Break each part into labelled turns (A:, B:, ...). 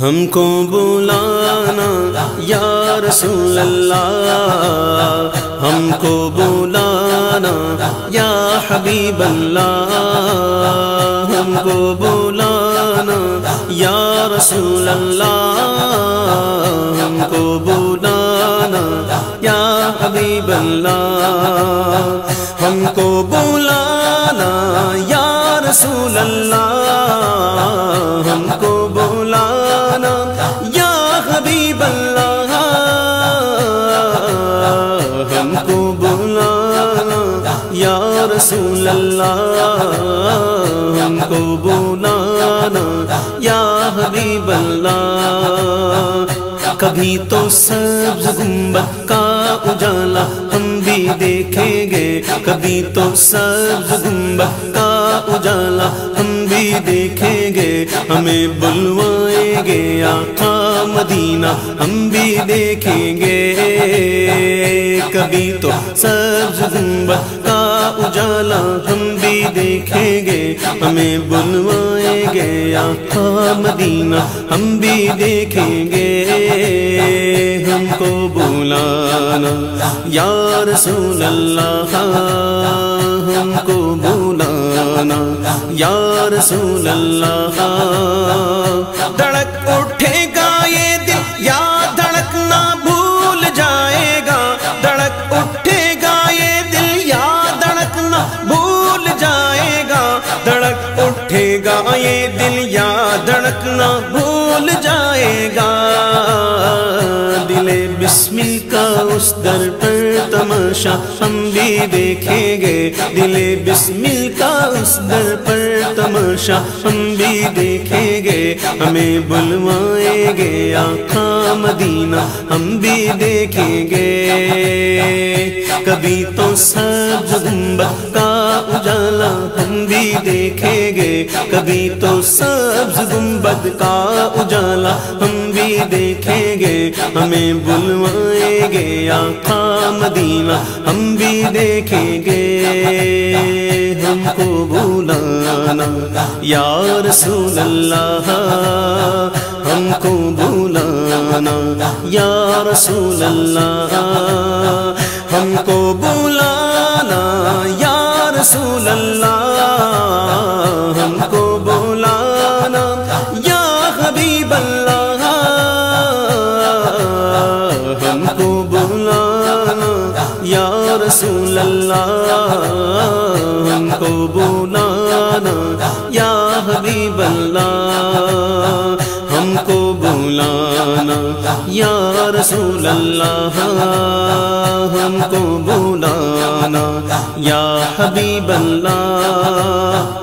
A: ہم کو بلانا، یا رسول اللہ، ہم کو بلانا، یا حبیب اللہ، ہم کو بلانا، یا رسول اللہ، ہم کو بلانا، یا حبیب اللہ، ہم کو بلانا، یا رسول اللہ رسول اللہ ہم کو بلانا یا حبیب اللہ، کبھی تو سبز گنبد کا اجالا ہم بھی دیکھیں گے۔ کبھی تو سبز گنبد کا اجالا ہم بھی دیکھیں گے۔ ہمیں بلوائیں گے آقا مدینہ ہم بھی دیکھیں گے۔ کبھی تو سبز گنبد کا اجالا ہم بھی دیکھیں گے۔ ہمیں بلوائیں گے آقا مدینہ ہم بھی دیکھیں گے۔ ہم کو بلانا یا رسول اللہ، ہم کو بلانا یا رسول اللہ۔ گا یہ دل یا دھڑکنا بھول جائے گا۔ دل بسمل کا اس در پر تماشا ہم بھی دیکھیں گے۔ دل بسمل کا اس در پر تماشا ہم بھی دیکھیں گے۔ ہمیں بلوائیں گے آقا مدینہ، ہم بھی دیکھیں گے۔ کبھی تو سبز گنبد کا اجالا ہم بھی دیکھیں گے۔ کبھی تو سبز گنبد کا اجالا ہم بھی دیکھیں گے، ہمیں بلوائیں گے آقا مدینہ ہم بھی دیکھیں گے۔ ہم کو بلانا یا رسول اللہ ہم کو بلانا یا رسول اللہ ہم کو ہم کو بلانا یا رسول اللہ ہم کو بلانا یا حبیب اللہ ہم کو بلانا یا رسول اللہ ہم کو بلانا یا حبیب اللہ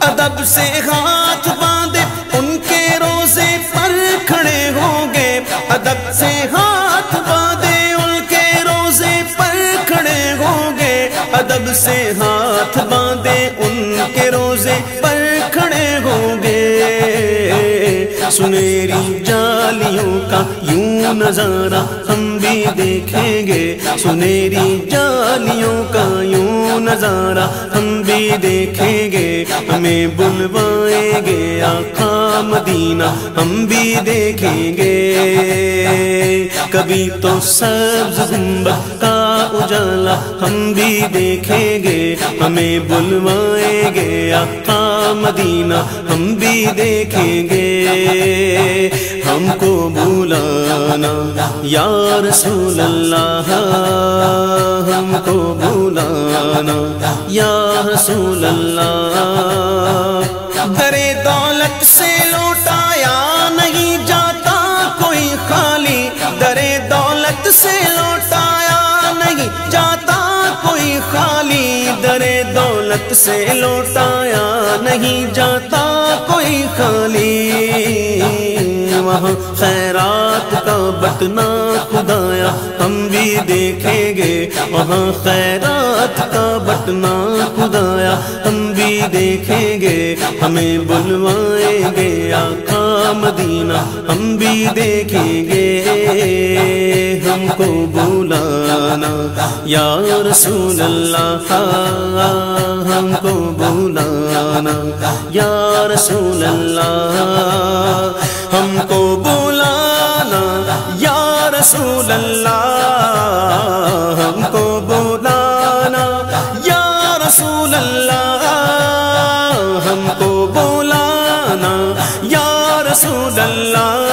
A: ادب سے ہاتھ باندھے، ان کے روزے پر کھڑے ہوں گے۔ ادب سے ہاتھ سے ہاتھ باندھے ان کے روزے پر کھڑے ہوں گے۔ سنہری جالیوں کا یوں نظارہ بھی دیکھیں گے۔ سنہری جالیوں کا یوں نظارہ ہم بھی دیکھیں گے۔ ہمیں بلوائیں گے آقا مدینہ، ہم بھی دیکھیں گے۔ کبھی تو سبز گنبد کا اجالا ہم بھی دیکھیں گے۔ ہمیں بلوائیں گے آقا مدینہ، ہم بھی دیکھیں گے۔ ہم کو بلانا یا رسول اللہ ہم کو بلانا یا رسول اللہ درے دولت سے لوٹایا نہیں جاتا کوئی خالی۔ درے دولت سے لوٹایا نہیں جاتا کوئی خالی۔ درے دولت سے لوٹایا نہیں جاتا کوئی خالی۔ وہاں خیرات کا بٹنا خدایا، ہم بھی دیکھیں گے۔ وہاں خیرات کا بٹنا خدایا، ہم بھی دیکھیں گے۔ ہمیں بلوائیں گے آقا مدینہ، ہم بھی دیکھیں گے۔ ہم کو بلانا، یا رسول اللہ، ہم کو بلانا، یا رسول اللہ رسول اللہ ہم کو بولانا یا رسول اللہ ہم کو بولانا یا رسول اللہ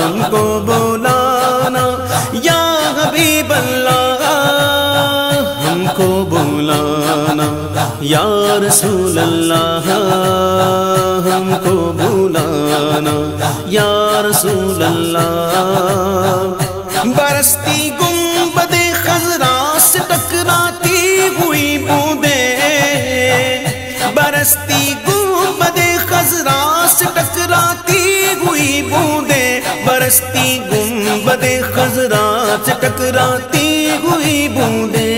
A: ہم کو بولانا یا حبیب اللہ ہم کو بولانا یا رسول اللہ ہم کو بولانا رسول اللہ؟ برستی گنبد خزرا سے ٹکراتی ہوئی بوندیں۔ برستی گنبد خزرا سے ٹکراتی ہوئی بوندیں۔ برستی گنبد خزرا سے ٹکراتی ہوئی بوندیں۔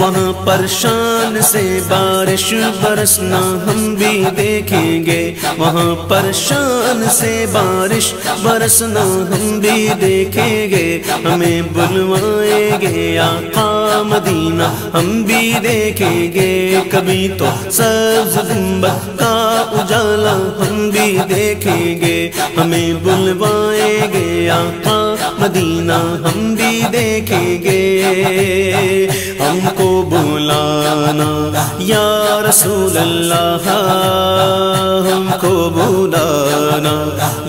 A: وہاں پر شان سے بارش برسنا ہم بھی دیکھیں گے۔ وہاں پر شان سے بارش برسنا ہم بھی دیکھیں گے۔ ہمیں بلوائیں گے آقا مدینہ، ہم بھی دیکھیں گے۔ کبھی تو سبز گنبد کا اجالا ہم بھی دیکھیں گے۔ ہمیں بلوائیں گے آقا مدینہ ہم بھی دیکھیں گے۔ ہم کو بلانا یا رسول اللہ، ہم کو بلانا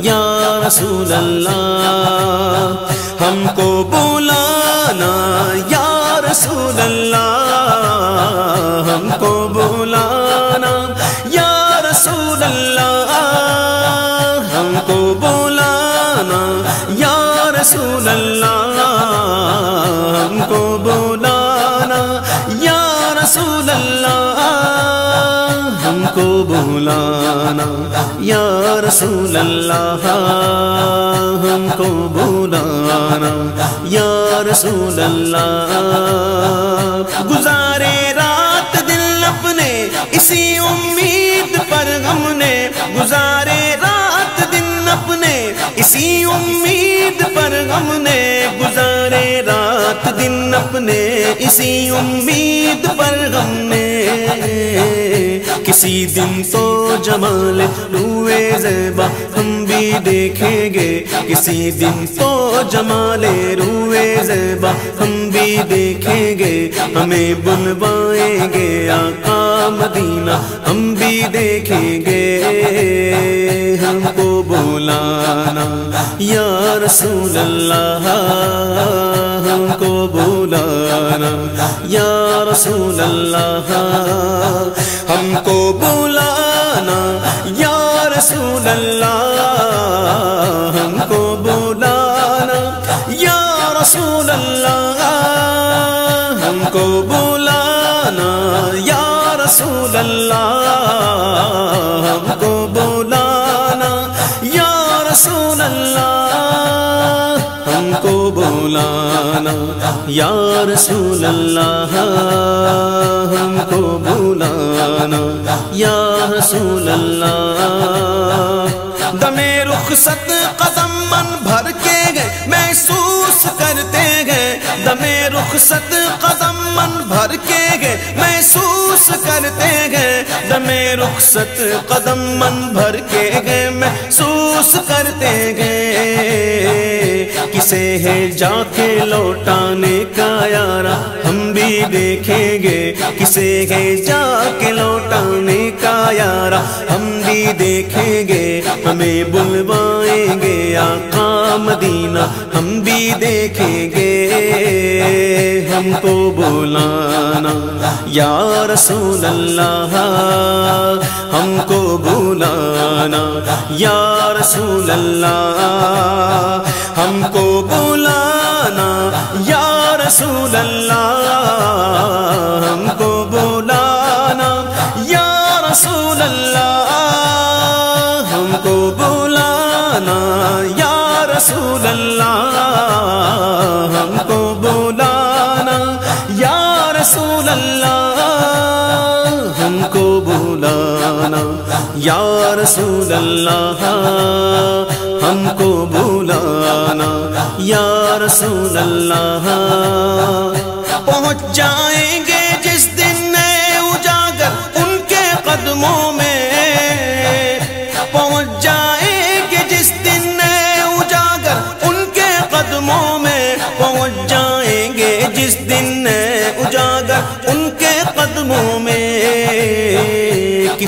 A: یا رسول اللہ۔ ہم کو رسول اللہ ہم کو بولانا یا رسول اللہ ہم کو بولانا یا رسول اللہ ہم کو بولانا یا رسول اللہ گزارے رات دل اپنے، اسی امید پر ہم نے گزارے رات دن اپنے، اسی امید ہم نے گزارے رات دن اپنے، اسی امید پر ہم نے۔ کسی دن تو جمال روئے زیبا ہم بھی دیکھیں گے۔ کسی دن تو جمال روئے زیبا ہم بھی دیکھیں گے۔ ہمیں بلوائیں گے آقا مدینہ، ہم بھی دیکھیں گے۔ ہم کو بولانا۔ یا رسول اللہ، ہم کو بولانا۔ یا رسول اللہ، ہم کو بولانا۔ یا رسول اللہ، ہم کو بولانا۔ یا رسول اللہ، ہم کو بولانا۔ یا رسول اللہ بولانا یا رسول اللہ ہم کو بولانا یا رسول اللہ دمے رخصت قدم من بھر کے گئے، محسوس کرتے گئے۔ دمے رخصت قدم من بھر کے گئے، محسوس کرتے گئے۔ دمے رخصت قدم من بھر کے گئے، محسوس کرتے گئے۔ ہے جا کے لوٹانے کا یارا ہم بھی دیکھیں گے کسے ہے جا کے لوٹانے کا یارا ہم بھی دیکھیں گے، ہمیں بلوائیں گے آقا مدینہ۔ ہم بھی دیکھیں گے، ہم کو بولانا یا رسول اللہ، ہم کو بولانا یا رسول اللہ، ہم کو بولانا رسول اللہ ہم کو بولانا یا رسول اللہ ہم کو بولانا یا رسول اللہ ہم کو بولانا یا رسول اللہ ہم کو بولانا یا رسول اللہ ہم کو بولانا یا رسول اللہ پہنچ جائیں گے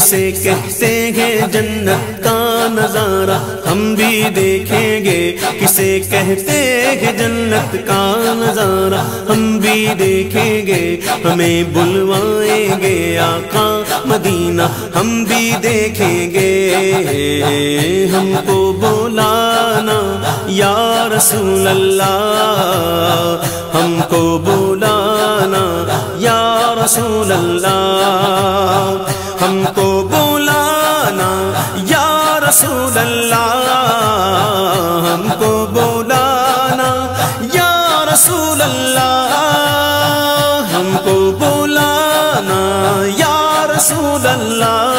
A: کسے کہتے ہیں، جنت کا نظارہ ہم بھی دیکھیں گے. کسے کہتے ہیں، جنت کا نظارہ ہم بھی دیکھیں گے. ہمیں بلوائیں گے آقا مدینہ، ہم بھی دیکھیں گے۔ ہم کو بولانا یا رسول اللہ، ہم کو بولانا یا رسول اللہ۔ ہم کو بولانا، یا رسول اللہ ہم کو بولانا، یا رسول اللہ ہم کو بولانا، یا رسول اللہ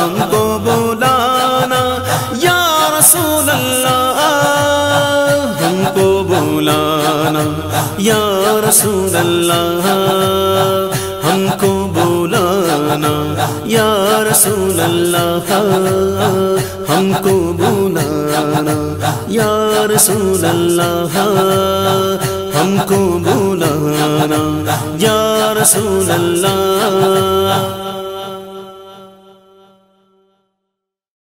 A: ہم کو بولانا، یا رسول اللہ ہم کو بولانا، یا رسول اللہ یا رسول اللہ ہم کو بولانا یا رسول اللہ ہم کو بولانا یا رسول اللہ